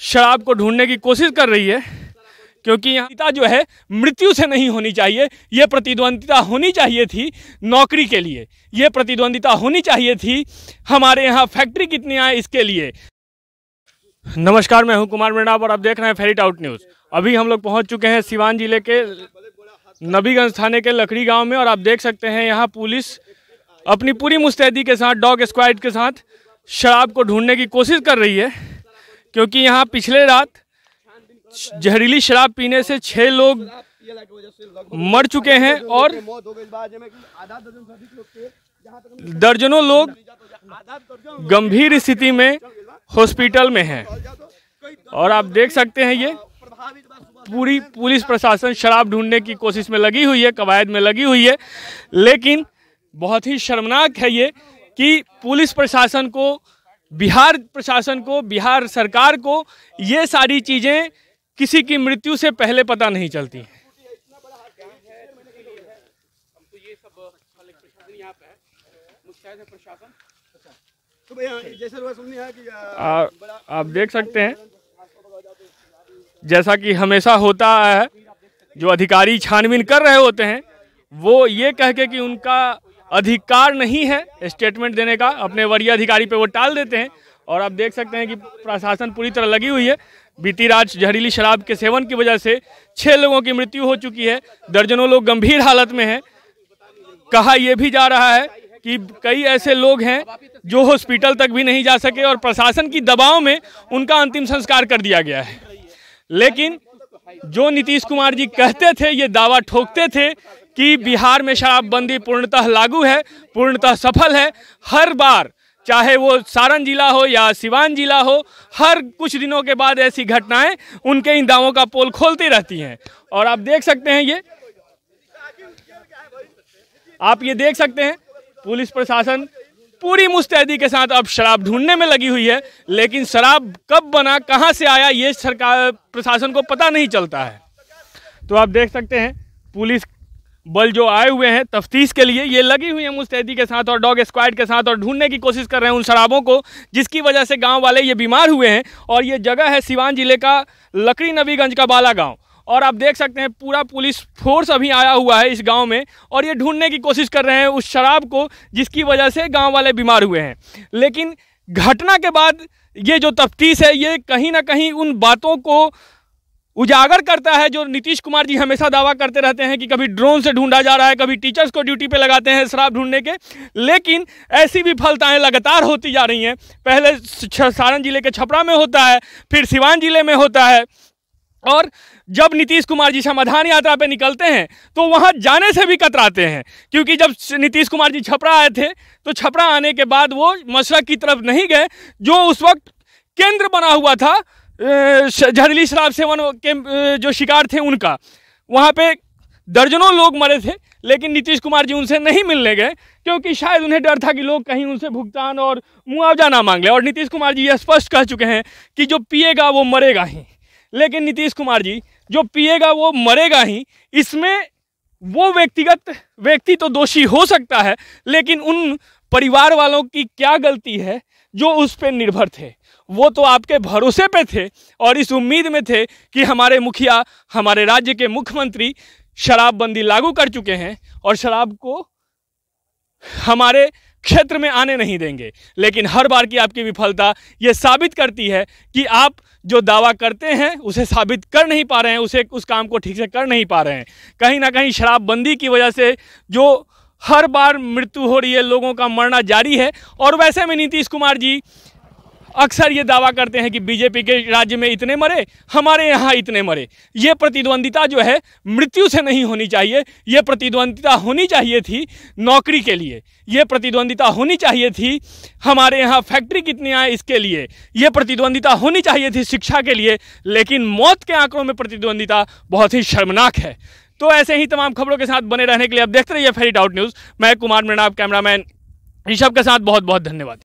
शराब को ढूँढने की कोशिश कर रही है, क्योंकि यहाँ जो है, मृत्यु से नहीं होनी चाहिए। ये प्रतिद्वंदिता होनी चाहिए थी नौकरी के लिए। ये प्रतिद्वंदिता होनी चाहिए थी हमारे यहाँ फैक्ट्री कितनी आए इसके लिए। नमस्कार, मैं हूँ कुमार मृणाब और आप देख रहे हैं फेरिट आउट न्यूज़ अभी हम लोग पहुँच चुके हैं सिवान ज़िले के नबीगंज थाने के लकड़ी गाँव में और आप देख सकते हैं यहाँ पुलिस अपनी पूरी मुस्तैदी के साथ, डॉग स्क्वाड के साथ शराब को ढूँढने की कोशिश कर रही है। क्योंकि यहाँ पिछले रात जहरीली शराब पीने से छह लोग मर चुके हैं और दर्जनों लोग गंभीर स्थिति में हॉस्पिटल में हैं। और आप देख सकते हैं ये पूरी पुलिस प्रशासन शराब ढूँढने की कोशिश में लगी हुई है, कवायद में लगी हुई है, लेकिन बहुत ही शर्मनाक है ये कि पुलिस प्रशासन को बिहार प्रशासन को बिहार सरकार को ये सारी चीज़ें किसी की मृत्यु से पहले पता नहीं चलती आप देख सकते हैं जैसा कि हमेशा होता है जो अधिकारी छानबीन कर रहे होते हैं वो ये कह के कि उनका अधिकार नहीं है स्टेटमेंट देने का, अपने वरीय अधिकारी पे वो टाल देते हैं। और आप देख सकते हैं कि प्रशासन पूरी तरह लगी हुई है। बीती रात जहरीली शराब के सेवन की वजह से छः लोगों की मृत्यु हो चुकी है। दर्जनों लोग गंभीर हालत में हैं। कहा यह भी जा रहा है कि कई ऐसे लोग हैं जो हॉस्पिटल तक भी नहीं जा सके और प्रशासन की दबाव में उनका अंतिम संस्कार कर दिया गया है। लेकिन जो नीतीश कुमार जी कहते थे, ये दावा ठोकते थे कि बिहार में शराबबंदी पूर्णतः लागू है, पूर्णतः सफल है। हर बार, चाहे वो सारण जिला हो या सिवान जिला हो, हर कुछ दिनों के बाद ऐसी घटनाएँ उनके इन दावों का पोल खोलती रहती हैं। और आप देख सकते हैं ये। आप ये देख सकते हैं, पुलिस प्रशासन पूरी मुस्तैदी के साथ अब शराब ढूँढने में लगी हुई है, लेकिन शराब कब बना, कहाँ से आया, ये सरकार, प्रशासन को पता नहीं चलता है। तो आप देख सकते हैं, पुलिस बल जो आए हुए हैं तफ्तीश के लिए, ये लगी हुई है मुस्तैदी के साथ और डॉग स्क्वाड के साथ और ढूँढने की कोशिश कर रहे हैं उन शराबों को, जिसकी वजह से गाँव वाले ये बीमार हुए हैं। और ये जगह है सिवान ज़िले का लकड़ी नबीगंज का बाला गाँव। और आप देख सकते हैं, पूरा पुलिस फोर्स अभी आया हुआ है इस गाँव में और ये ढूँढने की कोशिश कर रहे हैं उस शराब को, जिसकी वजह से गाँव वाले बीमार हुए हैं। लेकिन घटना के बाद ये जो तफ्तीश है, ये कहीं ना कहीं उन बातों को उजागर करता है जो नीतीश कुमार जी हमेशा दावा करते रहते हैं कि कभी ड्रोन से ढूंढा जा रहा है, कभी टीचर्स को ड्यूटी पे लगाते हैं शराब ढूँढने के। लेकिन ऐसी विफलताएँ लगातार होती जा रही हैं। पहले सारण ज़िले के छपरा में होता है, फिर सिवान ज़िले में होता है। और जब नीतीश कुमार जी समाधान यात्रा पे निकलते हैं तो वहाँ जाने से भी कतराते हैं। क्योंकि जब नीतीश कुमार जी छपरा आए थे तो छपरा आने के बाद वो मशरक की तरफ़ नहीं गए, जो उस वक्त केंद्र बना हुआ था जहरीली शराब सेवन के जो शिकार थे उनका। वहाँ पे दर्जनों लोग मरे थे, लेकिन नीतीश कुमार जी उनसे नहीं मिलने गए, क्योंकि शायद उन्हें डर था कि लोग कहीं उनसे भुगतान और मुआवजा ना मांग ले। और नीतीश कुमार जी यह स्पष्ट कह चुके हैं कि जो पिएगा वो मरेगा ही। लेकिन नीतीश कुमार जी, जो पिएगा वो मरेगा ही, इसमें वो व्यक्तिगत व्यक्ति तो दोषी हो सकता है, लेकिन उन परिवार वालों की क्या गलती है जो उस पर निर्भर थे? वो तो आपके भरोसे पे थे और इस उम्मीद में थे कि हमारे मुखिया, हमारे राज्य के मुख्यमंत्री शराबबंदी लागू कर चुके हैं और शराब को हमारे क्षेत्र में आने नहीं देंगे। लेकिन हर बार की आपकी विफलता ये साबित करती है कि आप जो दावा करते हैं, उसे साबित कर नहीं पा रहे हैं, उसे उस काम को ठीक से कर नहीं पा रहे हैं। कहीं ना कहीं शराबबंदी की वजह से जो हर बार मृत्यु हो रही है, लोगों का मरना जारी है। और वैसे में नीतीश कुमार जी अक्सर ये दावा करते हैं कि बीजेपी के राज्य में इतने मरे, हमारे यहाँ इतने मरे। ये प्रतिद्वंदिता जो है, मृत्यु से नहीं होनी चाहिए। ये प्रतिद्वंदिता होनी चाहिए थी नौकरी के लिए। ये प्रतिद्वंदिता होनी चाहिए थी हमारे यहाँ फैक्ट्री कितनी आए इसके लिए। ये प्रतिद्वंदिता होनी चाहिए थी शिक्षा के लिए, लेकिन मौत के आंकड़ों में प्रतिद्वंदिता बहुत ही शर्मनाक है। तो ऐसे ही तमाम खबरों के साथ बने रहने के लिए अब देखते रहिए फेरी डाउट न्यूज़। मैं कुमार मृणाब कैमरामैन ऋषभ के साथ बहुत बहुत धन्यवाद।